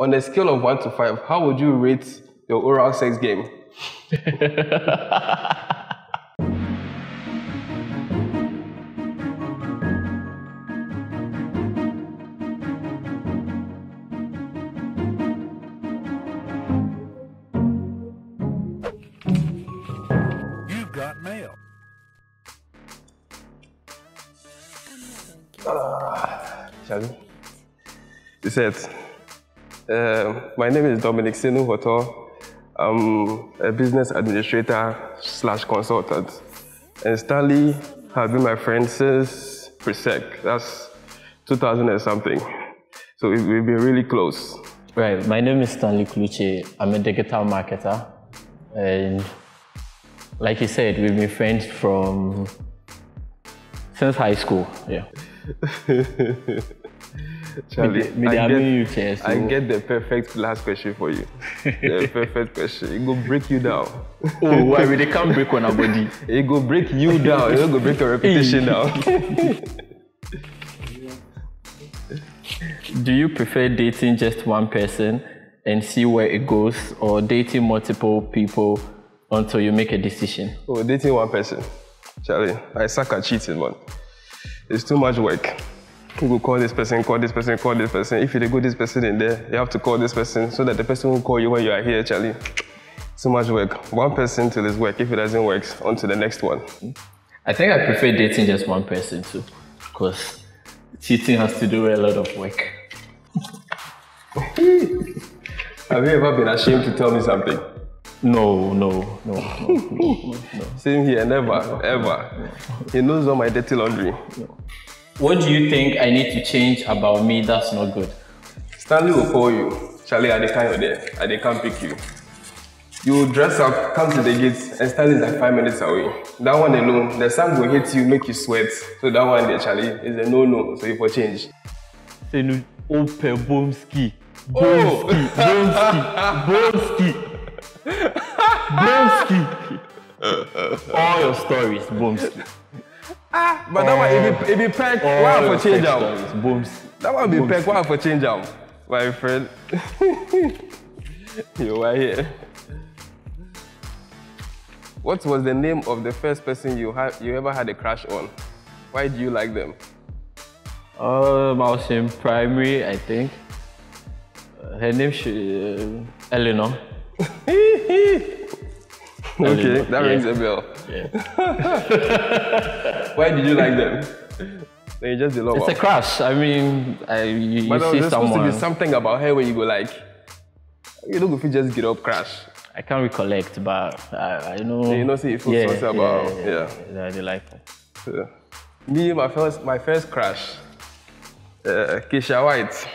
On a scale of one to five, how would you rate your oral sex game? You've got mail. Ah, Charlie. You said, uh, my name is Dominic Senu Hoto. I'm a business administrator slash consultant. And Stanley has been my friend since Presec. That's 2000 and something. So we- we've been really close. Right, my name is Stanley Kluche. I'm a digital marketer. And like you said, we've been friends from since high school. Yeah. Charlie, Me- me dey I, you, get, Chair, so- I get the perfect last question for you. the perfect question. It go break you down. Oh, why we they can't break on our body? It go break you down. It go break your reputation down. Do you prefer dating just one person and see where it goes, or dating multiple people until you make a decision? Oh, dating one person. Charlie, I suck at cheating, man. It's too much work. You go call this person, call this person, call this person. If you go this person in there, you have to call this person so that the person will call you when you are here, Charlie. So much work. One person till it's work. If it doesn't work, on to the next one. I think I prefer dating just one person too, because cheating has to do with a lot of work. Have you ever been ashamed to tell me something? No, no, no, no, no, no. Same here, never, ever. He knows all my dirty laundry. What do you think I need to change about me that's not good? Stanley will call you. Charlie, I dey come you there. I dey come pick you. You dress up, come to the gates, and Stanley is like five minutes away. That one alone, the sun will hit you, make you sweat. So that one there, Charlie, is a no-no. So you for change. Say no, open boomski, Oh! boomski, boomski, boomski. All your stories, boomski. But that one, if you, if you pack, why for your change sex out? stories. That one be pack, why for change out? My friend. you are here. What was the name of the first person you had you ever had a crush on? Why do you like them? Um, I was in primary, I think. Uh, her name should uh, Eleanor. Okay, that yeah. rings a bell. Yeah. Why did you like them? They just the love. It's a crush. I mean, I, you, you But see was supposed to be something about her where you go like, you don't go fit just get up crash. I can't recollect, but I, I know. You know, see, it feels something about yeah. yeah. I do like her. Yeah. Me, my first, my first crush, uh, Keisha White,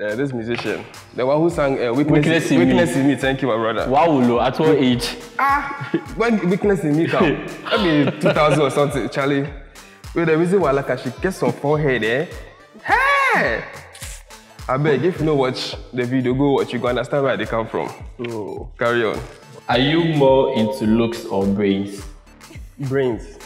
uh, this musician, the one who sang uh, Weakness, Weakness in Me. Weakness in Me. Thank you, my brother. Wow, at what age? Ah, when Weakness in Me come, that be 2000 or something, Charlie. With the reason why like she gets some forehead, eh? Hey! I beg, if you know watch the video, go watch. You go understand where they come from. Oh, carry on. Are you more into looks or brains? Brains,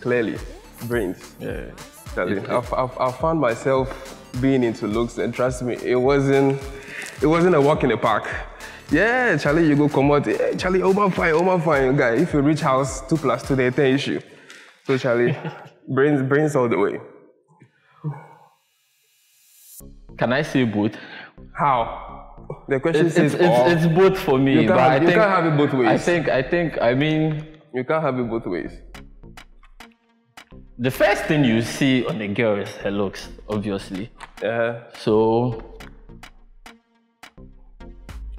clearly, brains. Yeah. Charlie, I've, I've, I found myself being into looks, and trust me, it wasn't, it wasn't a walk in the park. Yeah, Charlie, you go come out. Hey, Charlie, oh man, fine, oh man, fine, guy. If you reach house, two plus two, they ten issue. So Charlie, brains, brains all the way. Can I see both? How? The question It's, says it's, it's, it's both for me, but have- I you think can't have it both ways. I think I think I mean you can't have it both ways. The first thing you see on a girl is her looks, obviously. Uh, So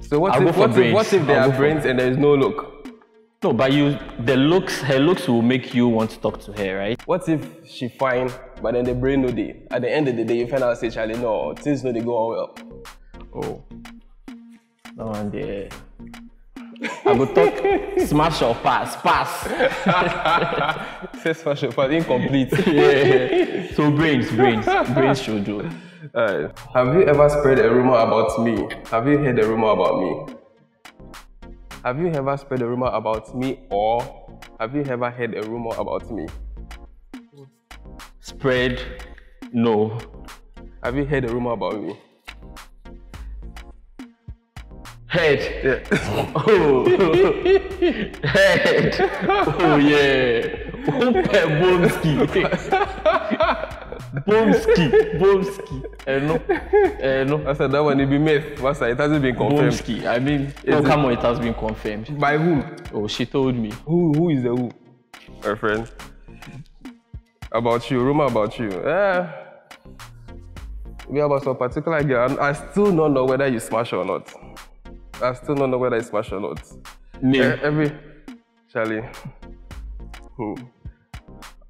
so what I'll if, what if, what if there I'll are go for- brains and there is no look? no, but you the looks her looks will make you want to talk to her, right? What if she fine, but then the brain no day? At the end of the day, you find out say, Charlie, no, things no they go on well. Oh. No one there. I go talk smash or pass, pass. Says fashion, but incomplete. yeah. So brains, brains, brains should do. Alright. Have you ever spread a rumor about me? Have you heard a rumor about me? Have you ever spread a rumor about me, or have you ever heard a rumor about me? Spread, no. Have you heard a rumor about me? Head. Yeah. Oh. Head. Oh yeah. Umpe Boomski. Boomski. Boomski. Eh no. Eh no. I said that one, it be myth. What's that? It hasn't been confirmed. Boomski. I mean, no, it- come on, it has been confirmed. By who? Oh, she told me. Who? Who is the who? My friend. About you, rumor about you. Eh. We about some particular girl. and I still don't know whether you smash or not. I still don't know whether you smash or not. Name. Eh, every Charlie. Hmm.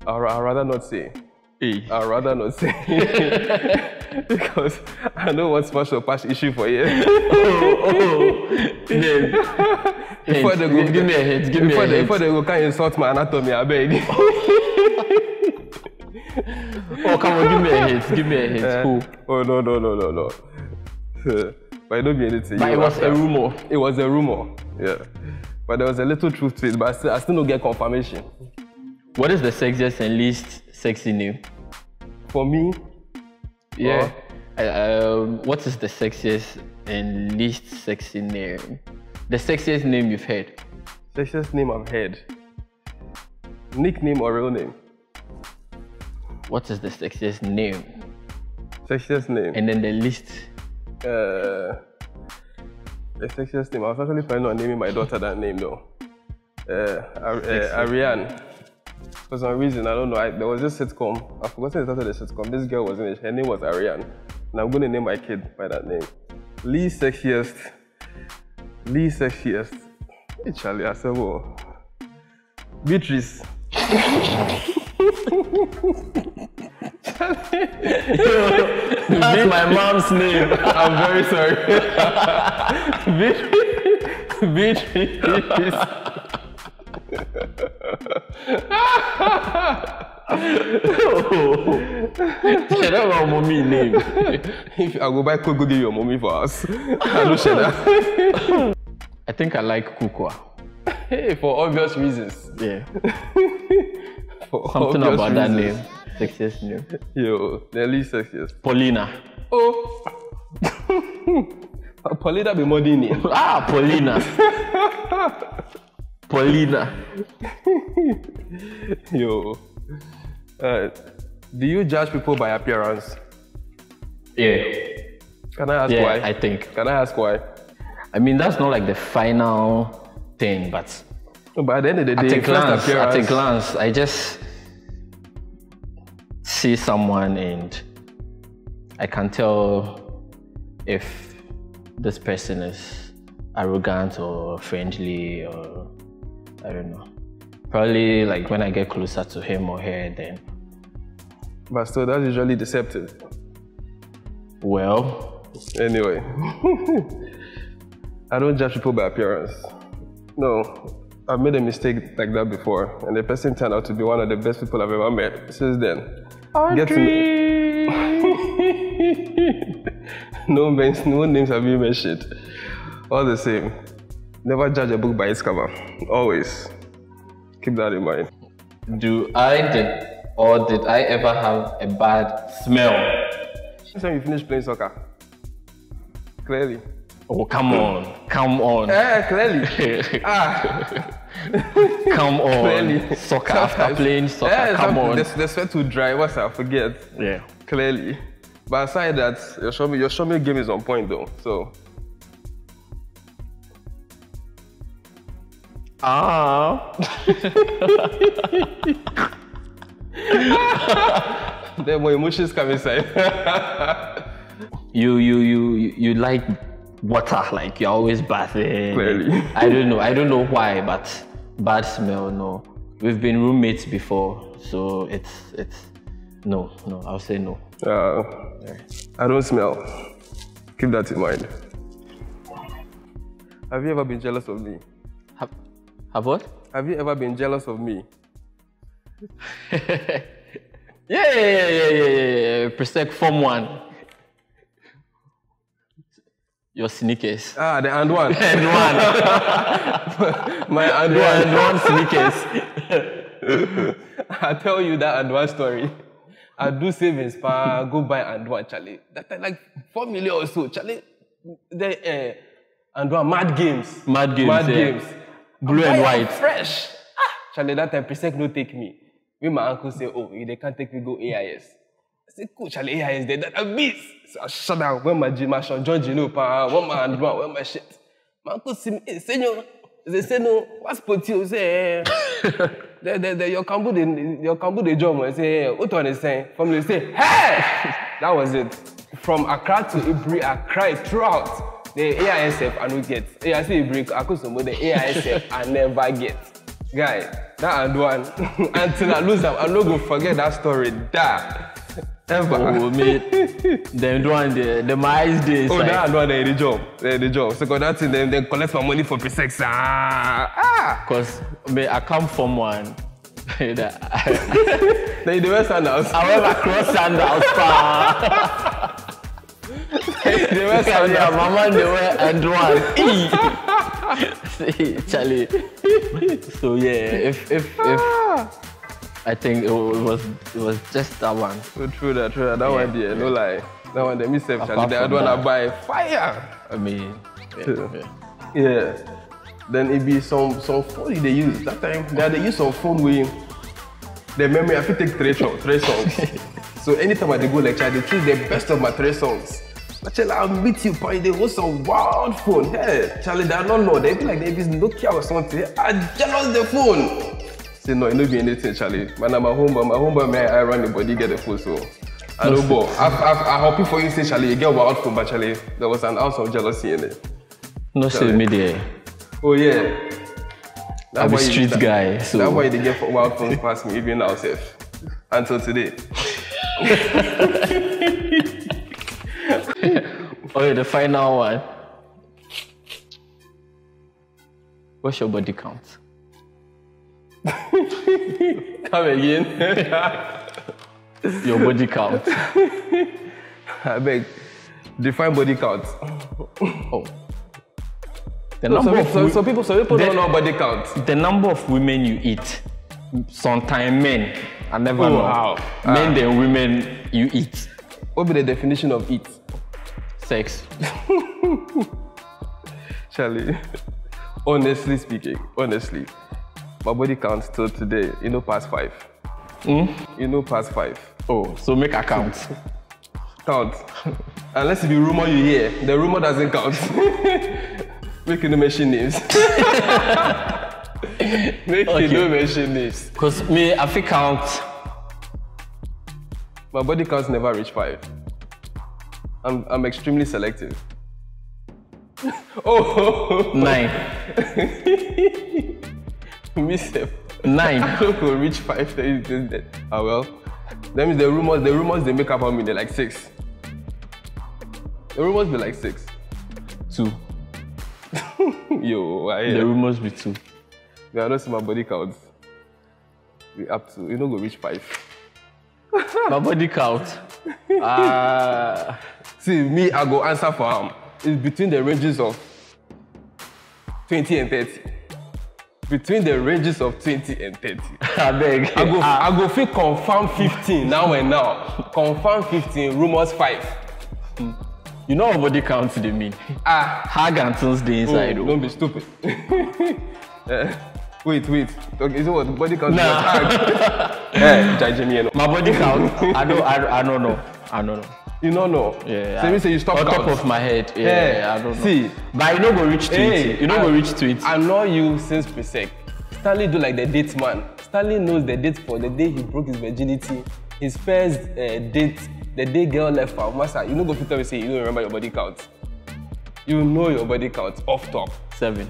I'd, I'd rather not say. Hey. I'd rather not say. because I know what's smash or pass issue for you. oh, oh. name. Before Hint. they go- give, me a hint. Give me before a they, hint. before they go can't insult my anatomy, I beg. You. Oh, come on, give me a hint. Give me a hint. Eh, Who? Oh no no no no no. But it don't be anything. But You it was a rumor. It was a rumor. Yeah. But there was a little truth to it, but I still, I still don't get confirmation. What is the sexiest and least sexy name? For me, Yeah. Uh, um, what is the sexiest and least sexy name? The sexiest name you've heard. sexiest name I've heard. Nickname or real name? What is the sexiest name? Sexiest name. And then the least. Uh, the sexiest name. I was actually planning on naming my daughter that name though. Uh, uh, Ariane. For some reason, I don't know. I, there was this sitcom. I've forgotten the title of the sitcom. This girl was in it. Her name was Ariane. And I'm going to name my kid by that name. Least sexiest. Least sexiest. Hey, Charlie, I said, well. Beatrice. That's my mom's name. I'm very sorry. Beatrice. Beatrice. Shut up, my mommy name. If I go buy cook, go give your mommy for us. I don't share that. I think I like Kukwa. Hey, for obvious reasons. Yeah. For Something obvious about that name. Sexiest name. Yo, the least sexiest. Paulina. Oh. Paulina be modini. Ah, Paulina. Paulina. Yo. Uh, do you judge people by appearance? Yeah. Can I ask Yeah, why? I think. Can I ask why? I mean, that's not like the final thing, but but at the end of the day, at a glance, at a glance, I just see someone and I can tell if this person is arrogant or friendly or I don't know. Probably like when I get closer to him or her, then But still, that's usually deceptive. well, Anyway, I don't judge people by appearance. No, I've made a mistake like that before, and the person turned out to be one of the best people I've ever met. Since then, Get to me. no names, no names have been mentioned. All the same, never judge a book by its cover. Always keep that in mind. do I did or did I ever have a bad smell? Next time you finish playing soccer, clearly. Oh come on, come on. Eh, clearly. ah. Come on. Clearly. Soccer after Sometimes- playing soccer. Yeah, come on. The, the sweat will dry once I forget. Yeah. Clearly. But aside that, your show me your show me game is on point though. So Ah. then more emotions come inside. you you you you like water, like you're always bathing. Clearly. I don't know. I don't know why, but bad smell. No. We've been roommates before, so it's it's no no. I'll say no. uh, I don't smell. Keep that in mind. Have you ever been jealous of me? Have, have what? Have you ever been jealous of me? Yeah yeah yeah yeah yeah yeah. Presec Form One. Your sneakers. Ah, the and one. And one. My and one. and one sneakers. I tell you that and one story. I do savings, pa, go buy and one, Charlie. That time, like four million or so, Charlie. The, uh, and do a mad games. Mad games, Mad yeah. games. Blue and white. Fresh. Ah, Charlie, that time Presec no take me. Me, my uncle say, oh, they can't take me, go AIS. I say, cool, Charlie, AIS, they done a miss. So I shut down. When my G, my Sean John Gino, pa, when my and when my shit. My uncle see me, hey, senor. They say, no, what's put you? Say, eh. the, the, the, your Kambu, the, your Kambu, the drum. I say, hey, what one is saying? From they say, hey! that was it. From Accra to Ibri, I cried throughout. The AISF, I don't get. Hey, I say Ibri, I some the AISF, I never get. Guy, that and one. Until I lose them, I'm not gonna forget that story. That. Ever. Oh, mate. Them do one the the my days. Oh, like, that one, they the job. They the job. So, cause that thing, then they collect my money for Presec. Ah. ah. Cause me, I come from one. that I, Then the West Sandals. I went across sandals, pa. The West Yeah, Sandals. my man they wear and one. See, Charlie. So yeah, if if if I think it was it was just that one. Oh, true that, true that. That one there, no lie. That one there, me self, Charlie. The other one I buy fire. I mean, yeah, yeah. Yeah. Then it be some some phone they use. That time they, they use some phone with the memory. I fit take three songs, three songs. so anytime I dey go lecture, I dey choose the best of my three songs. Actually, I'll meet you, but they hold some wild phone. Hey, Charlie, they don't know. They be like they be Nokia or something. I jealous the phone. Say no, it no be anything, Charlie. Man, I'm a homeboy. My homeboy, man, I run the body, get the phone, so. I know, but I, I, I happy for you, say, Charlie, you get wild phone, but Charlie, there was an ounce of jealousy in it. No social media. Oh yeah. I'm a you- street that- guy, so That's why they get wild phones past me even now, safe. Until today. okay, the final one. What's your body count? Come again. Your body count. I beg. Define body count. Oh. The No, number of some people, some people the- don't know body count. the number of women you eat. Sometimes men. I never Oh, know. wow. Men then women you eat. What be the definition of eat? Sex. Charlie. honestly speaking, honestly, my body count till today, you know, past five. Hmm? You know, past five. Oh, so make account. count. count. Unless it be rumor you hear, the rumor doesn't count. Make you no mention names. Make Okay. you no mention names. Cause me, I think count My body counts never reach five. I'm, I'm extremely selective. oh, nine. Me self. Nine. I don't go reach five. then it's just dead. Ah well. That means the rumors, the rumors they make up about me, they're like six. The rumors be like six. Two. Yo, I The rumors be two. Yeah, I don't see my body counts. We up to, you know, go reach five. My body count. Uh, See, me, I go answer for him. It's between the ranges of 20 and 30. Between the ranges of 20 and 30. I beg. I go, Ah, I go feel confirm 15 now and now. Confirm 15, rumors 5. you know what body count they mean? Ah, Hag and tons the oh, inside. oh. don't be stupid. Eh, wait, wait. Okay, is it what body count? Nah. Eh, judge me. My body count. I don't. I, I don't know. I don't know. You don't know. Yeah. So I, me say you stop on top of my head. Yeah. Yeah, I don't know. see. But you know go reach twenty. Hey, you know I- go reach twenty. I know you since pre-sec. Stanley do like the date man. Stanley knows the date for the day he broke his virginity. His first uh, date, the day girl left for master. You know go fit tell me say you don't remember your body count. You know your body count off top. Seven.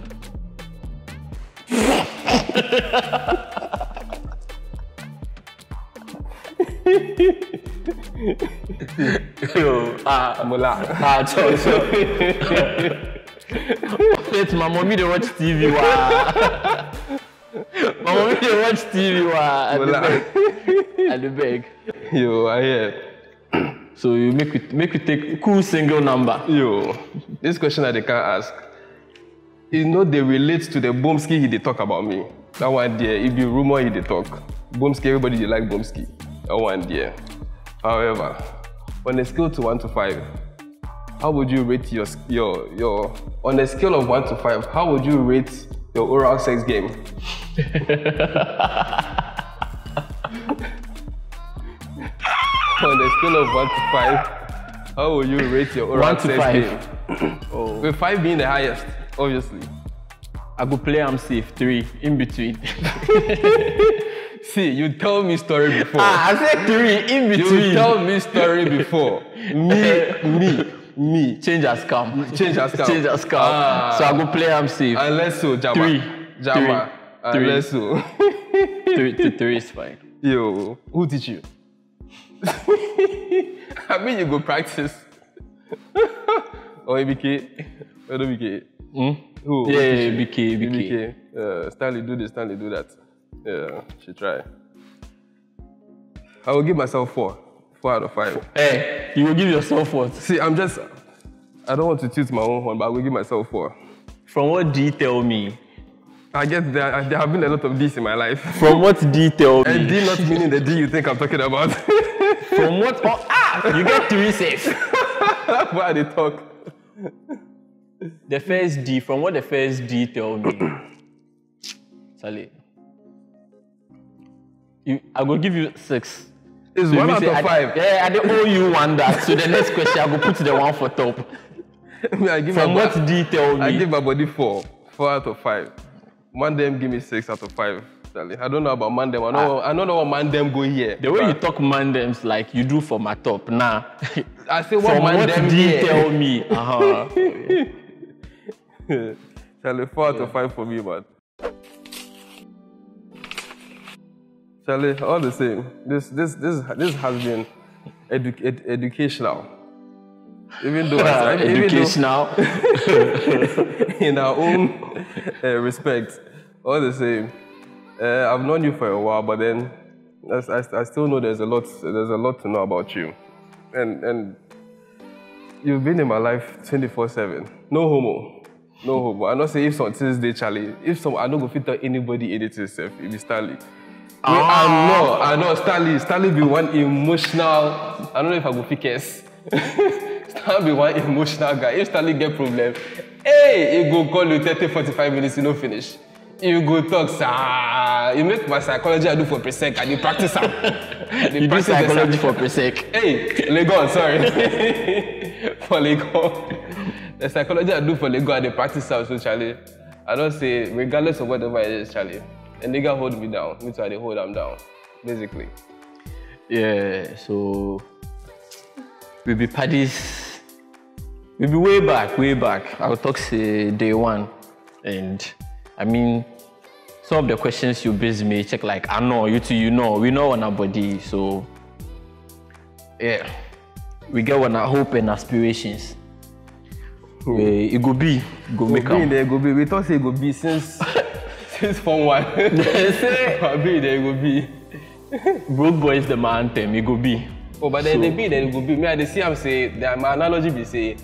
Yo, ah, Mola. ah, so, so. Wait, my mommy they watch TV, wow. my mommy they watch TV, wow. At the beg. At the beg. Yo, I hear. So you make it make you take cool single number. Yo, this question that they can't ask. You know they relate to the Boomski he they talk about me. That one there, if you rumor he they talk. Boomski, everybody they like Boomski. That one there. However, on a scale to one to five, how would you rate your your your on a scale of one to five? How would you rate your oral sex game? on a scale of one to five, how would you rate your oral One to sex five. game? Oh. With five being the highest, obviously. I go play I'm safe. Three in between. See, you tell me story before. ah, I said three in between. you tell me story before. Me, me, me. Change has come. Change has come. Change has come. Ah. So I go play I'm safe. Unless so, Jama. Three. Jama. Three. Unless so. three to three is fine. Yo, who teach you? I mean, you go practice. or ABK. Or ABK. Hmm? Who? Yeah, Who yeah, teach? BK, BK. Uh, Stanley do this, Stanley do that. Yeah, she try. I will give myself four. Four out of five. Hey, you will give yourself what? See, I'm just. I don't want to toot my own horn, but I will give myself four. From what detail me? I guess there, there have been a lot of D's in my life. From what detail me? And D not meaning the D you think I'm talking about. From what? Oh, ah, you get three safe. Why they talk? The first D. From what the first D tell me? Sally. You, I will give you six. It's So one out say of I- five. Yeah, I owe you one that. So the next question, I will put the one for top. I give From what D tell I give my body four. Four out of five. Mandem give me six out of five. I don't know about Mandem. I know I don't know what Mandem go here. The way you talk mandems like you do for my top. Nah. I say what From what Mandem D here. tell me? Uh-huh. Charlie, four out of five for me, man. Charlie, all the same. This this this this has been edu- ed- educational. Even though, I, even though Educational. in our own uh, respect, all the same. Uh, I've known you for a while, but then I, I, I still know there's a lot there's a lot to know about you, and and you've been in my life 24/7. No homo, no homo. I not say if some Tuesday, Charlie. If some I don't go fit tell anybody anything yourself. It be Stanley. Ah. I know, I know. Stanley, Stanley be one emotional. I don't know if I go pick S. Stanley be one emotional guy. If Stanley get problem, hey, he go call you 30, 45 minutes, you no finish. You go talk, sir. You make my psychology I do for presec, and you practice am. You do practice the psychology psych- for presec. Hey, Legon, sorry. for Legon. The psychology I do for Legon, I dey practice am so Charlie. I don't say, regardless of whatever it is, Charlie. A nigga hold me down. Me too, I dey hold am down. Basically. Yeah, so we'll be paddies. We'll be way back, way back. I will talk say day one. And I mean, some of the questions you base me check like I know, you two you know, we know on our body. So yeah. We get one our hope and aspirations. Eh, it go be, go make Go be am. there, go be. We thought say go be since since form one. be there, go be. broke boys the man anthem, it go be. Oh, but then So- they be there, go be. Me, I see am say, the, my analogy be say,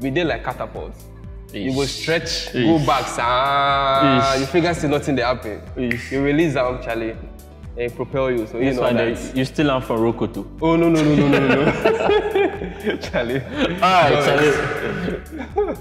we dey like catapult. You go stretch, Ish. go back, ah, Ish. you figure say nothing dey happen. Ish. You release am, Charlie, and propel you. So you know that. you still am from Rokoto. Oh no no no no no no Charlie. Alright, Charlie.